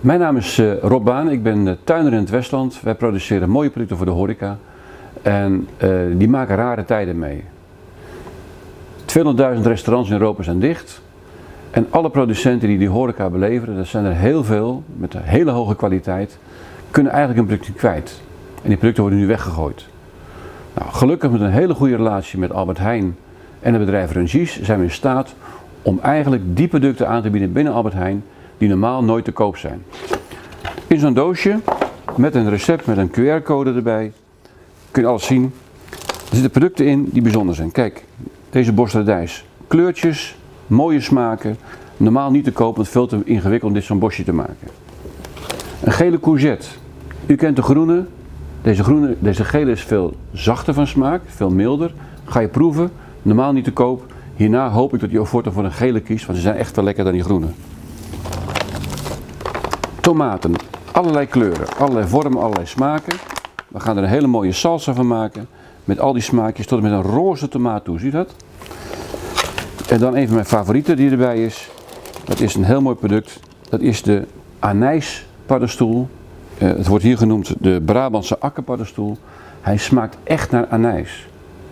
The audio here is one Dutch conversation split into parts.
Mijn naam is uh, Rob Baan, ik ben uh, tuinder in het Westland. Wij produceren mooie producten voor de horeca en uh, die maken rare tijden mee. 200.000 restaurants in Europa zijn dicht en alle producenten die die horeca beleveren, dat zijn er heel veel, met een hele hoge kwaliteit, kunnen eigenlijk een product kwijt. En die producten worden nu weggegooid. Nou, gelukkig met een hele goede relatie met Albert Heijn en het bedrijf Rungis zijn we in staat om eigenlijk die producten aan te bieden binnen Albert Heijn die normaal nooit te koop zijn. In zo'n doosje met een recept met een QR-code erbij kun je alles zien. Er zitten producten in die bijzonder zijn. Kijk, deze borstradijs. Kleurtjes, mooie smaken. Normaal niet te koop, want veel te ingewikkeld om dit zo'n bosje te maken. Een gele courgette. U kent de groene. Deze, groene, deze gele is veel zachter van smaak, veel milder. Ga je proeven, normaal niet te koop. Hierna hoop ik dat je voortaan voor een gele kiest, want ze zijn echt wel lekker dan die groene. Tomaten, allerlei kleuren, allerlei vormen, allerlei smaken. We gaan er een hele mooie salsa van maken. Met al die smaakjes tot en met een roze tomaat toe, zie dat? En dan een van mijn favorieten die erbij is. Dat is een heel mooi product. Dat is de anijspaddenstoel. Uh, het wordt hier genoemd de Brabantse akkerpaddenstoel. Hij smaakt echt naar anijs.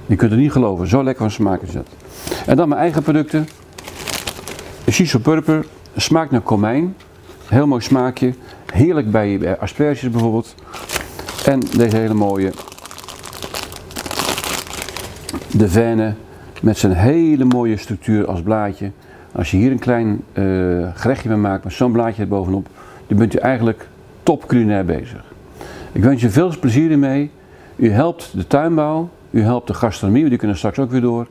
Je kunt het niet geloven, zo lekker van smaak is dat. En dan mijn eigen producten. Shiso purper, smaakt naar komijn. Heel mooi smaakje. Heerlijk bij asperges bijvoorbeeld. En deze hele mooie. De vene met zijn hele mooie structuur als blaadje. Als je hier een klein uh, gerechtje mee maakt met zo'n blaadje erbovenop, dan bent u eigenlijk top culinair bezig. Ik wens je veel plezier ermee. U helpt de tuinbouw, u helpt de gastronomie, die kunnen straks ook weer door.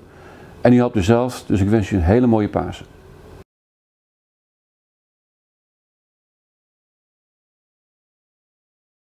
En u helpt uzelf, dus ik wens u een hele mooie Pasen.